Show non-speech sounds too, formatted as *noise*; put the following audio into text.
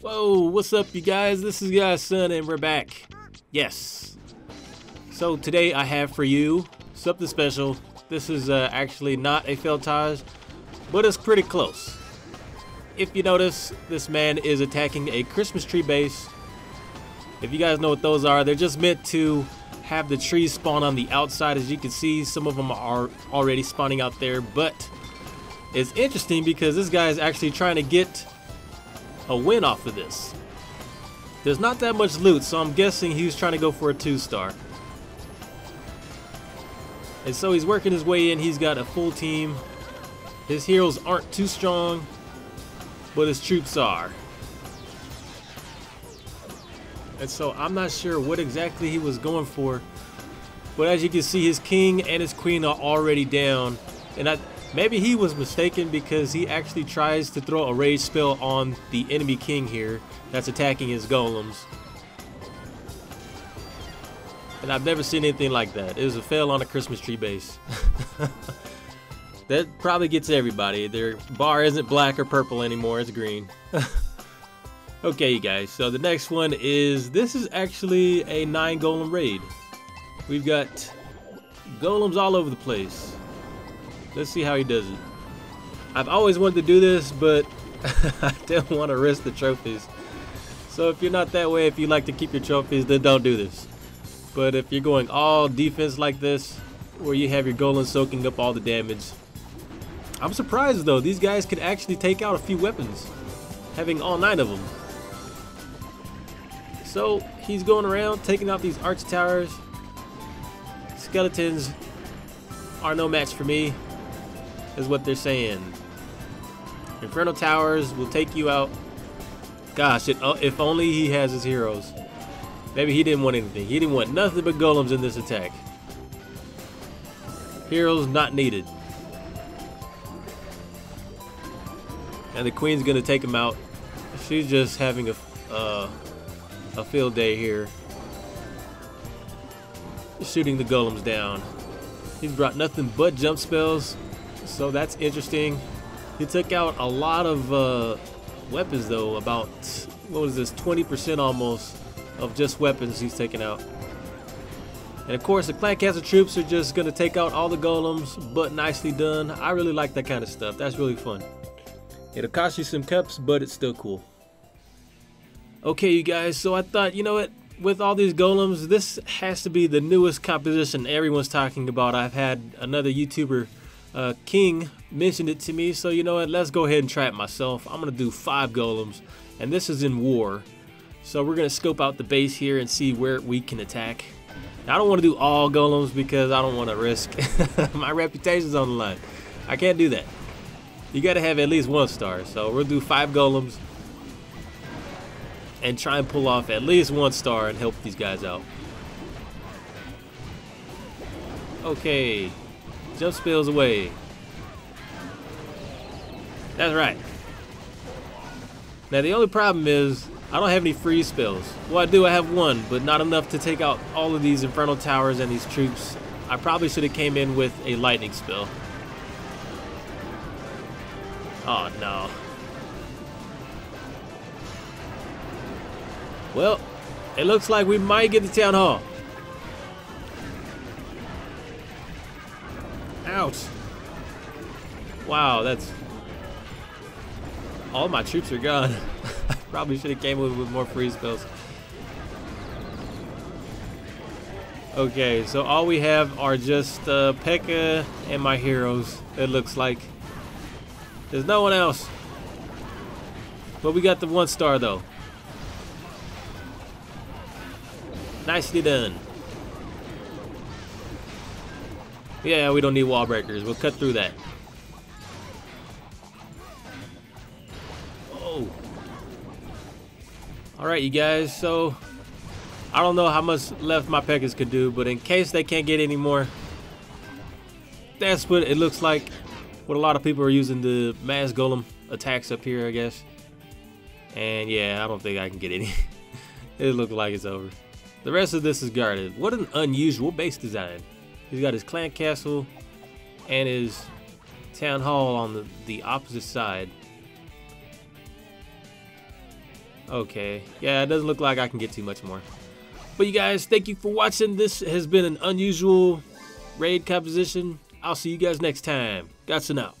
Whoa, what's up you guys? This is Godson and we're back. Yes. So today I have for you something special. This is uh, actually not a failtage, but it's pretty close. If you notice, this man is attacking a Christmas tree base. If you guys know what those are, they're just meant to have the trees spawn on the outside. As you can see, some of them are already spawning out there, but it's interesting because this guy is actually trying to get a win off of this. There's not that much loot, so I'm guessing he was trying to go for a two star. And so he's working his way in. He's got a full team. His heroes aren't too strong, but his troops are. And so I'm not sure what exactly he was going for. But as you can see, his king and his queen are already down. And I, maybe he was mistaken because he actually tries to throw a rage spell on the enemy king here that's attacking his golems. And I've never seen anything like that. It was a fail on a Christmas tree base. *laughs* that probably gets everybody. Their bar isn't black or purple anymore, it's green. *laughs* okay, you guys, so the next one is this is actually a nine golem raid. We've got golems all over the place. Let's see how he does it. I've always wanted to do this, but *laughs* I don't want to risk the trophies. So if you're not that way, if you like to keep your trophies, then don't do this. But if you're going all defense like this, where you have your golem soaking up all the damage, I'm surprised though, these guys can actually take out a few weapons, having all nine of them. So he's going around taking out these arch towers. Skeletons are no match for me, is what they're saying. Inferno towers will take you out. Gosh, it, uh, if only he has his heroes. Maybe he didn't want anything. He didn't want nothing but golems in this attack. Heroes not needed. And the queen's gonna take him out. She's just having a uh, a field day here, shooting the golems down. He's brought nothing but jump spells, so that's interesting. He took out a lot of uh, weapons though. About what was this? 20% almost of just weapons he's taking out. And of course, the Clan Castle troops are just going to take out all the golems, but nicely done. I really like that kind of stuff. That's really fun. It'll cost you some cups, but it's still cool. Okay, you guys, so I thought, you know what? With all these golems, this has to be the newest composition everyone's talking about. I've had another YouTuber, uh, King, mentioned it to me, so you know what? Let's go ahead and try it myself. I'm to do five golems, and this is in war. So we're to scope out the base here and see where we can attack. Now, I don't want to do all golems because I don't want to risk *laughs* my reputation's on the line. I can't do that. You got to have at least one star. So we'll do five golems and try and pull off at least one star and help these guys out. Okay, jump spells away. That's right. Now the only problem is I don't have any freeze spells. Well, I do. I have one, but not enough to take out all of these Inferno Towers and these troops. I probably should have came in with a lightning spell. Oh, no. Well, it looks like we might get the Town Hall. Ouch. Wow, that's... All my troops are gone. *laughs* Probably should have came with, with more freeze spells. Okay, so all we have are just uh, P.E.K.K.A. and my heroes, it looks like. There's no one else. But we got the one star, though. Nicely done. Yeah, we don't need wall breakers. We'll cut through that. Oh. Alright, you guys, so I don't know how much left my P.E.K.K.A.s could do, but in case they can't get any more, that's what it looks like. What a lot of people are using the mass golem attacks up here, I guess. And yeah, I don't think I can get any. *laughs* it looks like it's over. The rest of this is guarded. What an unusual base design. He's got his clan castle and his town hall on the, the opposite side. Okay, yeah, it doesn't look like I can get too much more. But you guys, thank you for watching. This has been an unusual raid composition. I'll see you guys next time. Godson out.